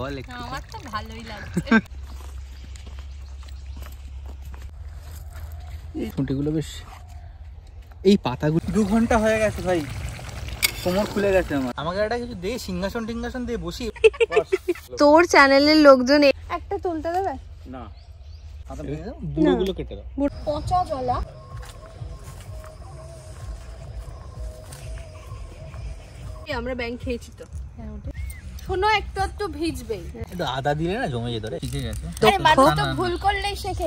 বল একটু। আমার তো ভালোই লাগছে। এই খুঁটিগুলো বেশ এই পাতাগুলো দু ঘণ্টা হয়ে গেছে ভাই। কোমর খুলে গেছে আমার। আমাকে একটা কিছু দে সিংহাসন টিংহাসন দিয়ে বসি। তোর চ্যানেলের লোকজন একটা তুলতে দেবে? না। বুড়োগুলো কেটে দাও। পচা জলা। আমরা ব্যাংক খেয়েছি তো। শোনো একটু একটু একটু আদা দিলে না জমে যেত রে মানুষ তো ভুল করলেই শেখে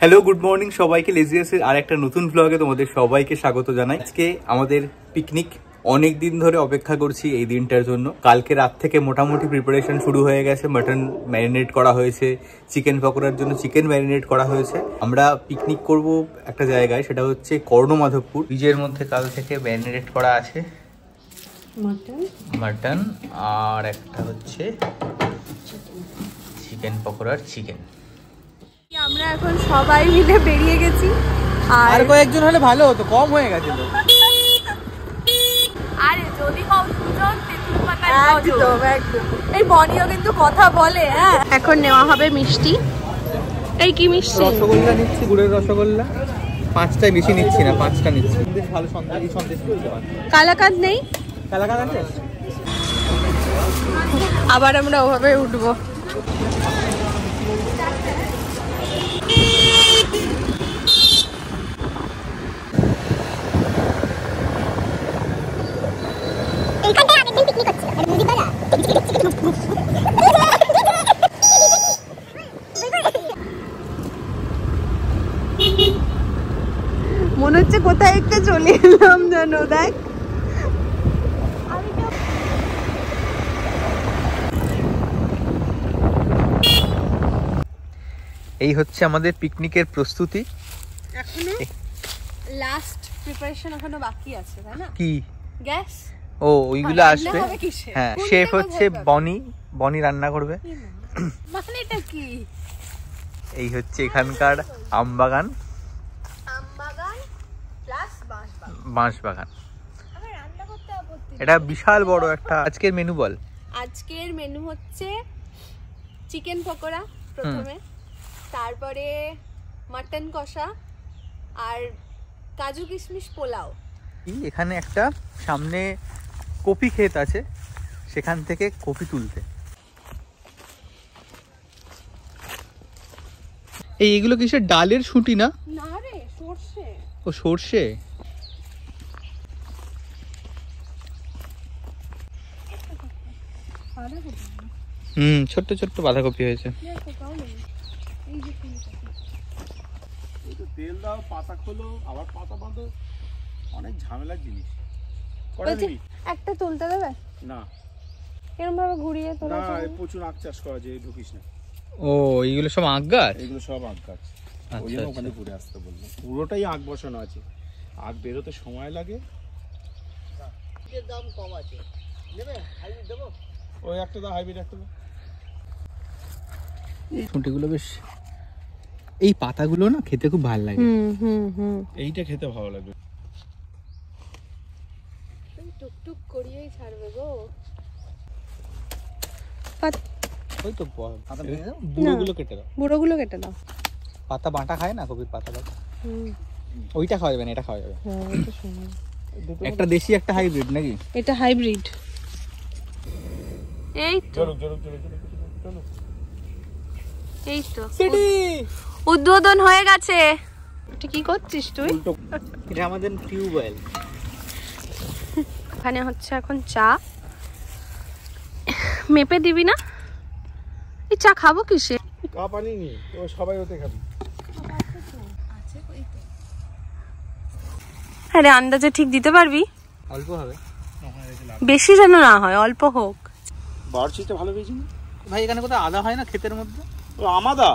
হ্যালো গুড মর্নিং সবাইকে লেজিয়াসের আর একটা নতুন ব্লগে তোমাদের সবাইকে স্বাগত জানাই। আজকে আমাদের পিকনিক অনেক দিন ধরে অপেক্ষা করছি এই দিনটার জন্য। কালকে রাত থেকে মোটামুটি প্রিপারেশন শুরু হয়ে গেছে। মাটন ম্যারিনেট করা হয়েছে চিকেন পকোড়ার জন্য চিকেন ম্যারিনেট করা হয়েছে। আমরা পিকনিক করব একটা জায়গায় সেটা হচ্ছে কর্ণমাধবপুর। বীজের মধ্যে কাল থেকে ম্যারিনেট করা আছে। মাটন আর একটা হচ্ছে চিকেন পকোড়ার চিকেন আমরা এখন সবাই মিলে বেরিয়ে গেছি। আর কয়েকজন হলে ভালো হতো কম হয়ে গেছে তো। আরে যদি হও দুজন এই বনিও কিন্তু কথা বলে হ্যাঁ। এখন নেওয়া হবে মিষ্টি। এই কি মিষ্টি? রসগোল্লা নিচ্ছি গুড়ের রসগোল্লা। পাঁচটায় বেশি নিচ্ছি না পাঁচটা নিচ্ছি। ভালো সন্দেশ এই সন্দেশ কালাকাঁদ নেই? আবার আমরা ওভাবে উঠবো। মনে হচ্ছে কোথায় একটা চলে এলাম জানো দেখ। এই হচ্ছে আমাদের পিকনিকের প্রস্তুতি। এখনও লাস্ট প্রিপারেশন এখনও বাকি আছে তাই না? কি? গ্যাস ও ওইগুলো আসবে। হ্যাঁ শেফ হচ্ছে বনি। বনি রান্না করবে। মানে? এটা কি? এই হচ্ছে এখানকার আম বাগান। বাঁশ বাগান। এটা বিশাল বড় একটা আজকের মেনু বল। আজকের মেনু হচ্ছে চিকেন পকোড়া প্রথমে। তারপরে মাটন কষা আর কাজু কিশমিশ পোলাও। এখানে একটা সামনে কপি ক্ষেত আছে সেখান থেকে কপি তুলতে। এই এগুলো কিসের ডালের শুটি না? না রে সর্ষে। ও সর্ষে? হুম ছোট্ট ছোট্ট বাঁধাকপি হয়েছে। তেল দাও পাতা খোলো আবার পাতা বাঁধো। অনেক ঝামেলার জিনিস। একটা তুলতে দেবে? না। এরকম ভাবে ঘুরিয়ে তোলা না এই প্রচুর আখ চাষ করা যায় ঢুকিস না। ও এইগুলো সব আখ গাছ? এগুলো সব আখ গাছ। ওই আচ্ছা জন্য আচ্ছা। ওখানে ঘুরে আসতে বলল। পুরোটাই আখ বসানো আছে। আখ বেরোতে সময় লাগে। দাম কম আছে। নেবে? হাইব্রিড দেবো? ওই একটা দাও হাইব্রিড একটা দাও। শুঁটিগুলো বেশ এই পাতাগুলো না খেতে খুব ভালো লাগে। হুম হুম হুম। এইটা খেতে ভালো লাগবে টুকটুক করিয়েই ছাড়বে গো। ওই তো ব- পাতা ভেঙে দাও, বুড়োগুলো কেটে দাও। বুড়োগুলো কেটে দাও। পাতা বাটা খায় না কপির পাতা বাটা? ওইটা খাওয়া যাবে না এটা খাওয়া যাবে। হ্যাঁ। একটা দেশি একটা হাইব্রিড নাকি? এটা হাইব্রিড। এই তো। চলো চলো চলো চলো চলো, চলো এই তো। উদ্বোধন হয়ে গেছে। এটা কি করছিস তুই? এটা আমাদের টিউবওয়েল। ওখানে হচ্ছে এখন চা। মেপে দিবি না? এই চা খাব কিসে? কাপ আনিনি ও সবাই ওতে খাবি। আরে আন্দাজে ঠিক দিতে পারবি? অল্প হবে। বেশি যেন না হয় অল্প হোক। বাড়ছিটা ভালো পেয়েছি না। ভাই এখানে কোথাও আদা হয় না ক্ষেতের মধ্যে? ও আমাদা?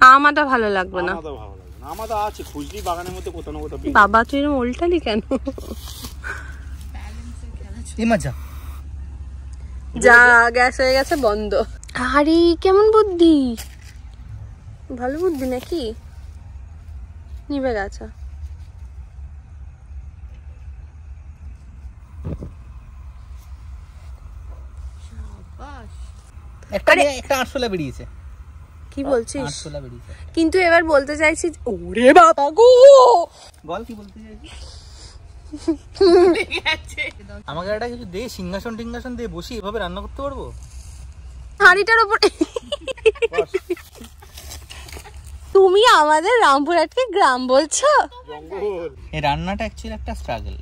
আমাটা ভালো লাগবে না। আমাদা ভালো লাগে না। আমাদা আছে খুঁজলি বাগানের মধ্যে কোথাও না কোথাও বাবা তুই এরকম উল্টালি কেন? ইমাজা যা। গ্যাস হয়ে গেছে বন্ধ। আরে কেমন বুদ্ধি? ভালো বুদ্ধি নাকি? নিবে গেছে একটা আরে- একটা আটশোলা বেরিয়েছে। কি বলছিস? কিন্তু এবার বলতে চাইছি ওরে বাবা গো! বল কি বলতে চাইছিস? আমাকে একটা কিছু দে সিংহাসন টিংহাসন দিয়ে বসি এভাবে রান্না করতে পারব? হাঁড়িটার উপর তুমি আমাদের রামপুরহাটকে গ্রাম বলছো? এই রান্নাটা অ্যাকচুয়ালি একটা স্ট্রাগল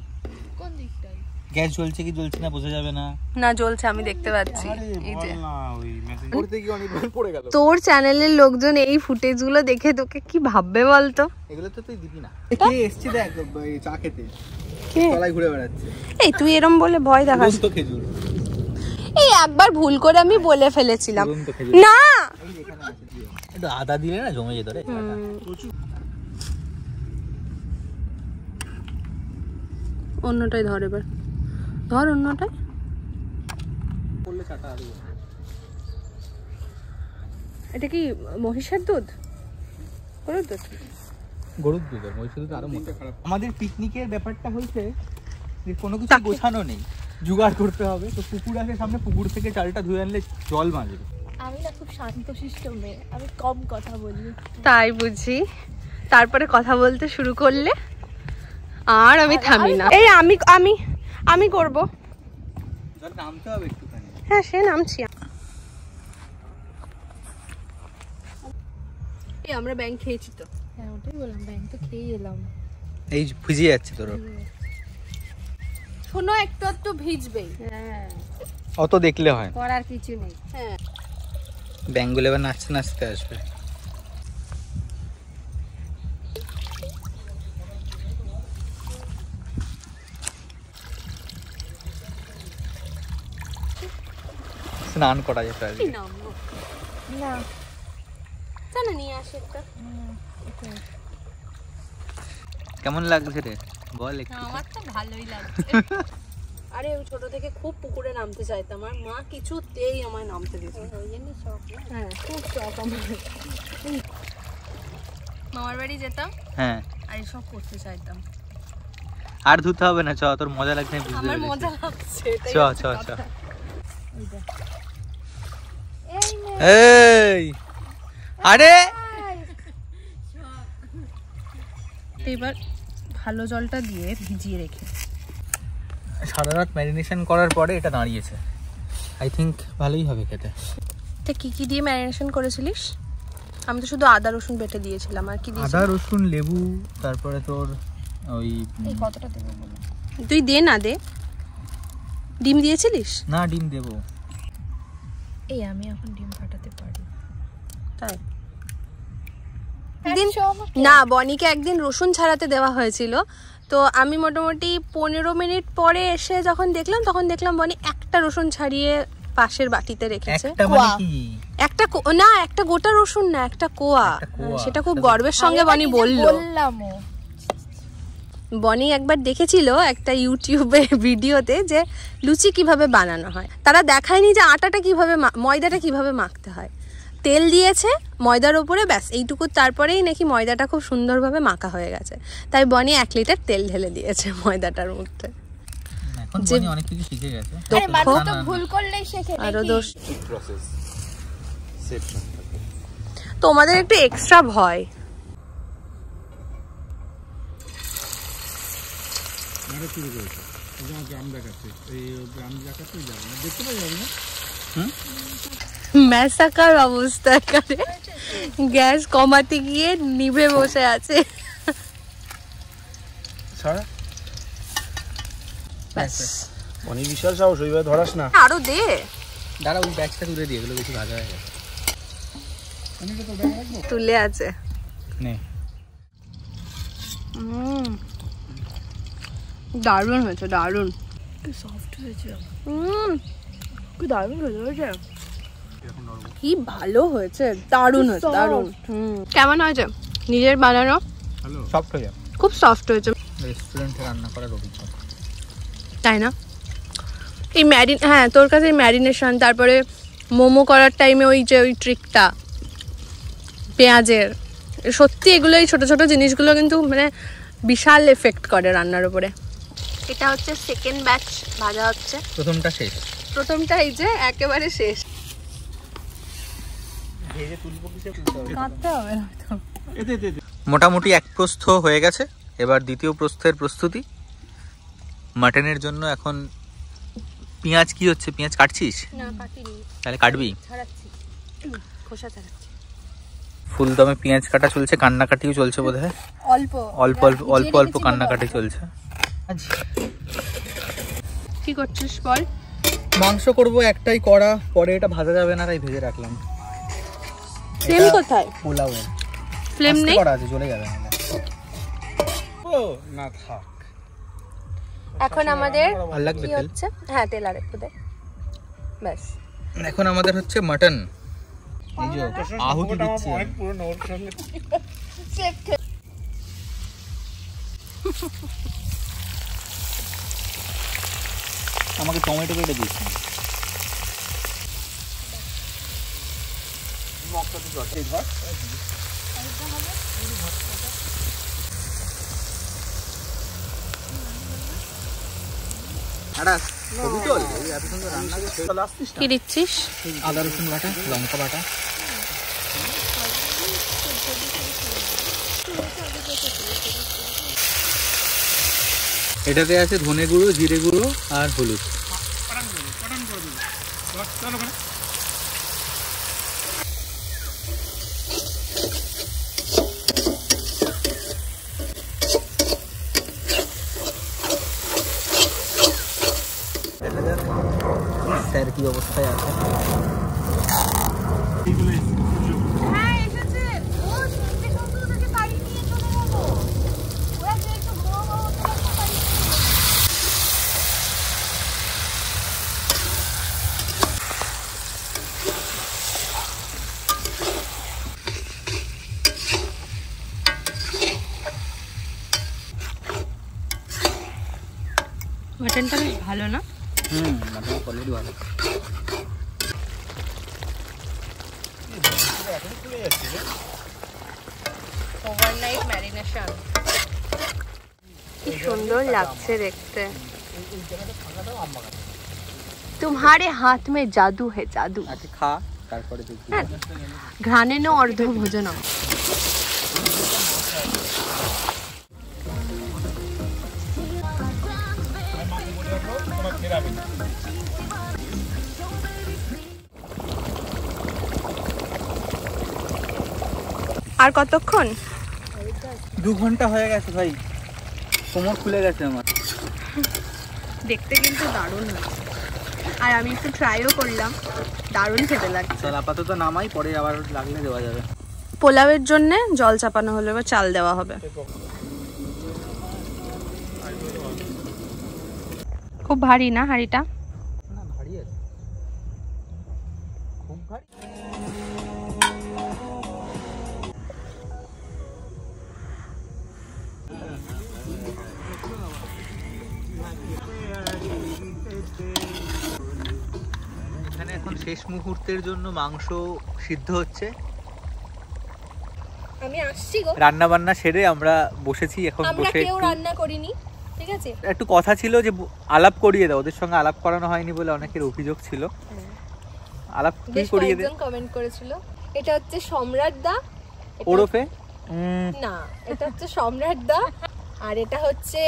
গ্যাস জ্বলছে কি জ্বলছে না বোঝা যাবে না। না জ্বলছে আমি দেখতে পাচ্ছি। এই যে। না ওই মেসেজ করতে গিয়ে অনেকবার পড়ে গেল। তোর চ্যানেলের লোকজন এই ফুটেজগুলো দেখে তোকে কি ভাববে বলতো? এগুলো তো তুই দিবি না। কে এসছি দেখ চা খেতে। তলায় ঘুরে বেড়াচ্ছে। এই তুই এরম বলে ভয় দেখাস দুরন্ত খেজুর। এই একবার ভুল করে আমি বলে ফেলেছিলাম। না! একটু আদা দিলে না জমে যেত রে। অন্যটাই ধর এবার। ধর জমে। এটা কি মহিষের দুধ? গরুর দুধ? গরুর দুধের মহিষের দুধ আরও মোটা। আমাদের পিকনিকের ব্যাপারটা হয়েছে যে কোনো কিছু গোছানো নেই জোগাড় করতে হবে। তো পুকুর আছে সামনে পুকুর থেকে চালটা ধুয়ে আনলে জল মাজবে আমি না খুব শান্তশিষ্ট মেয়ে আমি কম কথা বলি। তাই বুঝি। তারপরে কথা বলতে শুরু করলে আর আমি থামি না। এই আমি আমি আমি করব। হ্যাঁ সে নামছি। এই আমরা ব্যাংক খেয়েছি তো। হ্যাঁ ওটাই বললাম ব্যাংক তো খেয়ে এলাম। এই ভিজে যাচ্ছে তোর। শোনো একটু একটু ভিজবেই হ্যাঁ। অত দেখলে হয় করার কিছু নেই। হ্যাঁ। ব্যাঙ্গুলো এবার নাচতে নাচতে আসবে। স্নান করা যেত আর কি। না। নিয়ে আসে একটা। কেমন লাগছে রে? বল একটু। আমার তো ভালোই লাগছে। আরে আমি ছোট থেকে খুব পুকুরে নামতে চাইতাম। আর মা কিছুতেই আমায় নামতে দিত হ্যাঁ খুব শখ আমার। মামার বাড়ি যেতাম। হ্যাঁ। আর এসব করতে চাইতাম। আর ধুতে হবে না চ তোর মজা লাগছে বুঝতে আমার মজা লাগছে চ চ চ। এই। আরে। এবার ভালো জলটা দিয়ে ভিজিয়ে রেখে সারা রাত ম্যারিনেশন করার পরে এটা দাঁড়িয়েছে। আই থিঙ্ক ভালোই হবে খেতে। এটা কি কি দিয়ে ম্যারিনেশন করেছিলিস? আমি তো শুধু আদা রসুন বেটে দিয়েছিলাম আর কি আদা রসুন লেবু তারপরে তোর ওই কতটা দেবো তুই দে না দে। ডিম দিয়েছিলিস? না ডিম দেবো। এই আমি এখন ডিম ফাটাতে পারি। তাই? একদিন না বনিকে একদিন রসুন ছাড়াতে দেওয়া হয়েছিল। তো আমি মোটামুটি পনেরো মিনিট পরে এসে যখন দেখলাম তখন দেখলাম বনি একটা রসুন ছাড়িয়ে পাশের বাটিতে রেখেছে। একটা মানে একটা না একটা গোটা রসুন না একটা কোয়া। একটা কোয়া। সেটা খুব গর্বের সঙ্গে বনি বলল। বললামও। বনি একবার দেখেছিল একটা ইউটিউবে ভিডিওতে যে লুচি কীভাবে বানানো হয়। তারা দেখায়নি যে আটাটা কীভাবে মা- ময়দাটা কীভাবে মাখতে হয়। তেল দিয়েছে ময়দার ওপরে ব্যাস এইটুকু। তারপরেই নাকি ময়দাটা খুব সুন্দরভাবে মাখা হয়ে গেছে। তাই বনি এক লিটার তেল ঢেলে দিয়েছে ময়দাটার মধ্যে। তোমাদের একটু এক্সট্রা অনেক কিছু শিখে গেছে আরে মানুষ তো না, না, না। ভুল করলেই শেখে আরও নাকি? দোষ প্রসেস সেট তোমাদের একটু এক্সট্রা ভয় এটা শুরু করেছে। এই আমার গ্রাম দেখাচ্ছে এই গ্রাম যাবে না। দেখতে পাই যাবে না? ম্যাসাকার অবস্থা করে গ্যাস কমাতে গিয়ে নিভে বসে আছে। অনেক বিশাল সাহস ওইভাবে ধরাস না। আরও দে। দাঁড়া ওই ব্যাগটা তুলে দিয়ে এগুলো বেশি ভাজা হয়ে গেছে। তুলে আছে। নে। হুম। দারুণ হয়েছে দারুণ। সফট হয়েছে। হুম কি দারুণ হয়েছে কি ভালো হয়েছে দারুণ হয়েছে দারুণ। হুম। কেমন হয়েছে? নিজের বানানো? সফট হয়ে যাবে। খুব সফট হয়েছে। রেস্টুরেন্টে রান্না করার অভিজ্ঞতা তাই না? এই ম্যারিন হ্যাঁ তোর কাছে ম্যারিনেশন তারপরে মোমো করার টাইমে ওই যে ওই ট্রিকটা পেঁয়াজের। সত্যি এগুলো এই ছোটো ছোটো জিনিসগুলো কিন্তু মানে বিশাল এফেক্ট করে রান্নার উপরে। এটা হচ্ছে সেকেন্ড ব্যাচ ভাজা হচ্ছে। প্রথমটা শেষ। প্রথমটা এই যে একেবারে শেষ। মোটামুটি এক প্রস্থ হয়ে গেছে। এবার দ্বিতীয় প্রস্থের প্রস্তুতি। মাটনের জন্য এখন পেঁয়াজ কি হচ্ছে? পেঁয়াজ কাটছিস? তাহলে কাটবি? ছাড়াচ্ছি। খোসা ছাড়াচ্ছি। ফুলদমে পেঁয়াজ কাটা চলছে কান্নাকাটিও চলছে বোধ হয় অল্প অল্প অল্প অল্প অল্প কান্নাকাটি চলছে। কি করছিস বল? মাংস করব একটাই করা পরে এটা ভাজা যাবে না তাই ভেজে রাখলাম। ফ্লেম কোথায়? পোলাও ফ্লেম নেই? করা আছে চলে যাবে ও না থাক। এখন আমাদের কি হচ্ছে? হ্যাঁ তেল আর একটু দে। ব্যাস। এখন আমাদের হচ্ছে মাটন। এই যে আহুতি দিচ্ছি অনেক ওর সঙ্গে। আমাকে টমেটো কেটে ধর কি দিচ্ছিস? আদা রসুন বাটা লঙ্কা বাটা। এটাতে আছে ধনে গুঁড়ো জিরে গুঁড়ো আর হলুদ। মাটনটা বেশ ভালো না হুম মাটন কোয়ালিটি ভালো ওভারনাইট ম্যারিনেশন কি সুন্দর লাগছে দেখতে तुम्हारे हाथ में जादू है जादू আচ্ছা খা তারপরে দেখবি হ্যাঁ ঘ্রাণেন তোমার আর কতক্ষণ? দু ঘণ্টা হয়ে গেছে ভাই। কোমর খুলে গেছে আমার। দেখতে কিন্তু দারুণ আর আমি একটু ট্রাইও করলাম। দারুণ খেতে লাগছে। চল আপাতত নামাই পরে আবার লাগলে দেওয়া যাবে। পোলাওয়ের জন্য জল চাপানো হলো এবার চাল দেওয়া হবে। খুব ভারী না হাঁড়িটা? না ভারী আছে। খুব ভারী। এখানে এখন শেষ মুহূর্তের জন্য মাংস সিদ্ধ হচ্ছে। আমি আসছি গো। রান্না বান্না সেরে আমরা বসেছি এখন আমরা বসে কেউ রান্না করিনি। ঠিক আছে? একটু কথা ছিল যে আলাপ করিয়ে দাও ওদের সঙ্গে আলাপ করানো হয়নি বলে অনেকের অভিযোগ ছিল। আলাপ তুই করিয়ে দে কয়েকজন কমেন্ট করেছিল। এটা হচ্ছে সম্রাট দা ওরফে? না এটা হচ্ছে সম্রাট দা আর এটা হচ্ছে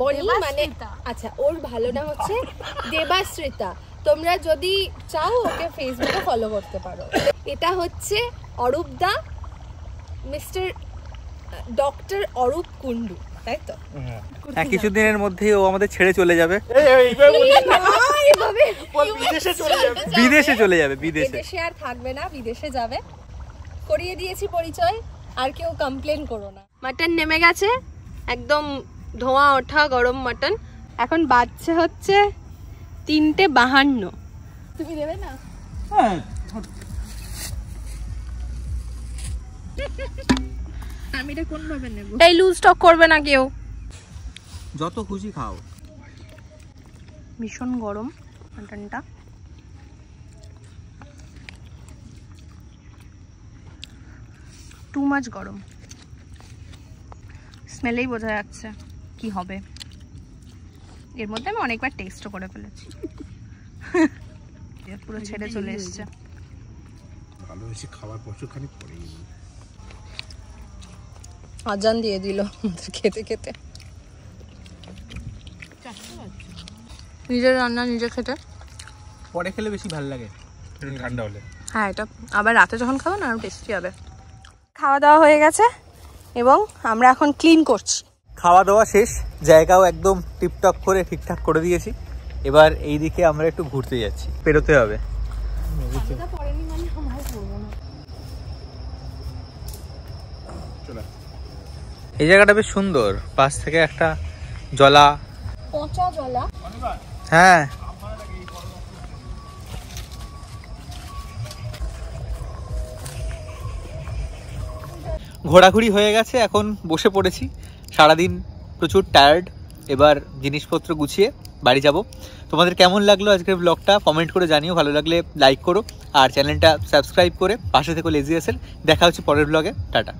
বনি মানে আচ্ছা ওর ভালো নাম হচ্ছে দেবাশ্রিতা। তোমরা যদি চাও ওকে ফেসবুকে ফলো করতে পারো। এটা হচ্ছে অরূপ দা মিস্টার ডক্টর অরূপ কুন্ডু তাই তো? হ্যাঁ। কিছুদিনের মধ্যেই ও আমাদের ছেড়ে চলে যাবে। বিদেশে চলে যাবে। বিদেশে চলে যাবে বিদেশে। বিদেশে আর থাকবে না বিদেশে যাবে। করিয়ে দিয়েছি পরিচয় আর কেউ কমপ্লেন করো না। মাটন নেমে গেছে একদম ধোঁয়া ওঠা গরম মাটন এখন বাচ্চা হচ্ছে তিনটে বাহান্ন। তুমি দেবে না? হ্যাঁ। আমি এটা কোন ভাবে নেব? এই লুজ স্টক করবে না কেউ। যত খুশি খাও। ভীষণ গরম মাটনটা। টু মাচ গরম। স্মেলেই বোঝা যাচ্ছে কি হবে। এর মধ্যে আমি অনেকবার টেস্টও করে ফেলেছি। পুরো ছেড়ে চলে এসছে। ভালো হয়েছে খাবার প্রচুর খানিক পরে আজান দিয়ে দিল আমাদের খেতে খেতে। নিজের রান্না নিজে খেতে? পরে খেলে বেশি ভালো লাগে ঠান্ডা হলে। হ্যাঁ এটা আবার রাতে যখন খাব না আরও টেস্টি হবে। খাওয়া দাওয়া হয়ে গেছে এবং আমরা এখন ক্লিন করছি। খাওয়া দাওয়া শেষ জায়গাও একদম টিপটপ করে ঠিকঠাক করে দিয়েছি। এবার এই দিকে আমরা একটু ঘুরতে যাচ্ছি পেরোতে হবে। চলে। এই জায়গাটা বেশ সুন্দর। পাশ থেকে একটা জলা। পচা জলা? হ্যাঁ। ঘোরাঘুরি হয়ে গেছে এখন বসে পড়েছি। সারাদিন প্রচুর টায়ার্ড এবার জিনিসপত্র গুছিয়ে বাড়ি যাব। তোমাদের কেমন লাগল আজকের ব্লগটা কমেন্ট করে জানিও। ভালো লাগলে লাইক করো। আর চ্যানেলটা সাবস্ক্রাইব করে পাশে থেকে লেজিয়াসের দেখা হচ্ছে পরের ব্লগে টাটা।